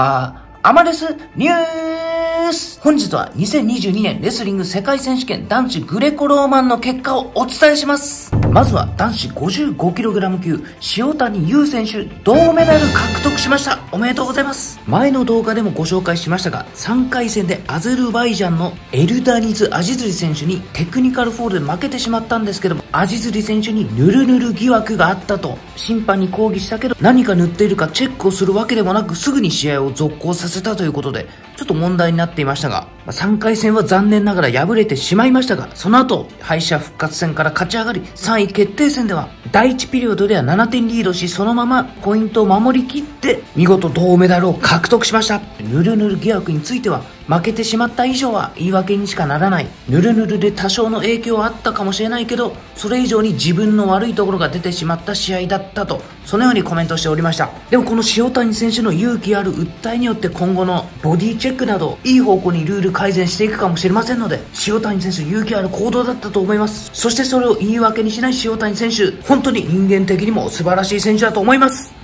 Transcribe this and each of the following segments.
あアマレスニュース本日は2022年レスリング世界選手権男子グレコローマンの結果をお伝えします。まずは男子 55kg 級塩谷優選手銅メダル獲得しました。おめでとうございます。前の動画でもご紹介しましたが3回戦でアゼルバイジャンのエルダニズ・アジズリ選手にテクニカルフォールで負けてしまったんですけどもアジズリ選手にヌルヌル疑惑があったと審判に抗議したけど何か塗っているかチェックをするわけでもなくすぐに試合を続行させたということでちょっと問題になっていましたが3回戦は残念ながら敗れてしまいましたがその後敗者復活戦から勝ち上がり3位決定戦では第1ピリオドでは7点リードしそのままポイントを守りきって見事銅メダルを獲得しました。ぬるぬる疑惑については負けてしまった以上は言い訳にしかならない。ぬるぬるで多少の影響はあったかもしれないけどそれ以上に自分の悪いところが出てしまった試合だったとそのようにコメントしておりました。でもこの塩谷選手の勇気ある訴えによって今後のボディチェックなどいい方向にルール改善していくかもしれませんので塩谷選手勇気ある行動だったと思います。そしてそれを言い訳にしない塩谷選手本当に人間的にも素晴らしい選手だと思います。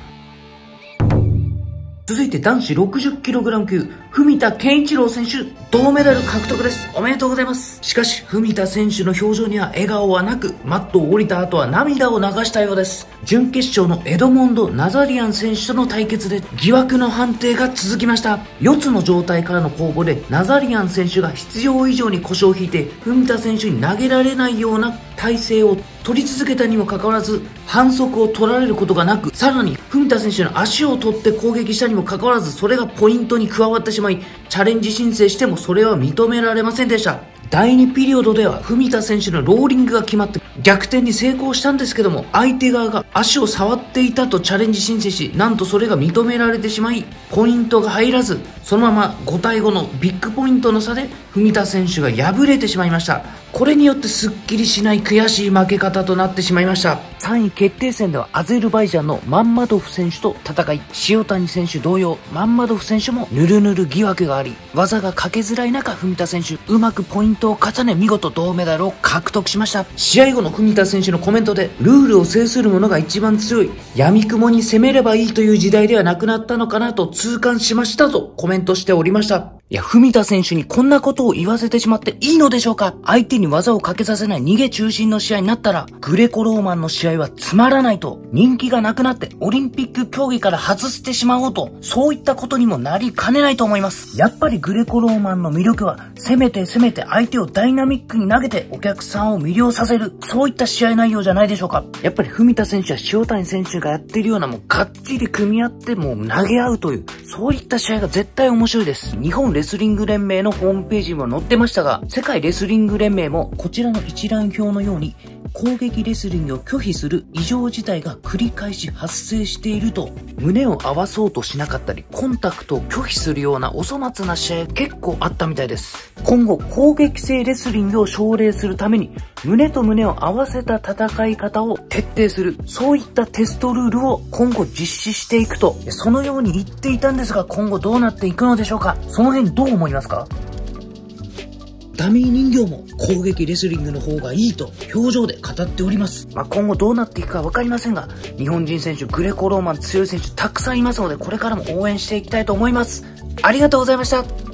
続いて男子 60kg 級、文田健一郎選手、銅メダル獲得です。おめでとうございます。しかし、文田選手の表情には笑顔はなく、マットを降りた後は涙を流したようです。準決勝のエドモンド・ナザリアン選手との対決で疑惑の判定が続きました。四つの状態からの攻防で、ナザリアン選手が必要以上に腰を引いて、文田選手に投げられないような体勢を取り続けたにもかかわらず反則を取られることがなくさらに文田選手の足を取って攻撃したにもかかわらずそれがポイントに加わってしまいチャレンジ申請してもそれは認められませんでした。第2ピリオドでは文田選手のローリングが決まって逆転に成功したんですけども相手側が足を触っていたとチャレンジ申請しなんとそれが認められてしまいポイントが入らずそのまま5対5のビッグポイントの差で文田選手が敗れてしまいましたこれによってすっきりしない悔しい負け方となってしまいました。3位決定戦ではアゼルバイジャンのマンマドフ選手と戦い、塩谷選手同様、マンマドフ選手もヌルヌル疑惑があり、技がかけづらい中、文田選手、うまくポイントを重ね、見事銅メダルを獲得しました。試合後の文田選手のコメントで、ルールを制する者が一番強い、闇雲に攻めればいいという時代ではなくなったのかなと痛感しましたとコメントしておりました。いや、文田選手にこんなことを言わせてしまっていいのでしょうか？相手に技をかけさせない逃げ中心の試合になったら、グレコローマンの試合はつまらないと、人気がなくなってオリンピック競技から外してしまおうと、そういったことにもなりかねないと思います。やっぱりグレコローマンの魅力は、攻めて攻めて相手をダイナミックに投げてお客さんを魅了させる、そういった試合内容じゃないでしょうかやっぱり文田選手や塩谷選手がやってるようなもうがっちり組み合ってもう投げ合うという、そういった試合が絶対面白いです。日本レスリング連盟のホームページにも載ってましたが、世界レスリング連盟もこちらの一覧表のように、攻撃レスリングを拒否する異常事態が繰り返し発生していると、胸を合わそうとしなかったり、コンタクトを拒否するようなお粗末な試合結構あったみたいです。今後、攻撃性レスリングを奨励するために、胸と胸を合わせた戦い方を徹底する、そういったテストルールを今後実施していくと、そのように言っていたんですが、今後どうなっていくのでしょうか？その辺どう思いますか？ダミー人形も攻撃レスリングの方がいいと表情で語っております。まあ、今後どうなっていくかわかりませんが、日本人選手、グレコローマン強い選手たくさんいますので、これからも応援していきたいと思います。ありがとうございました。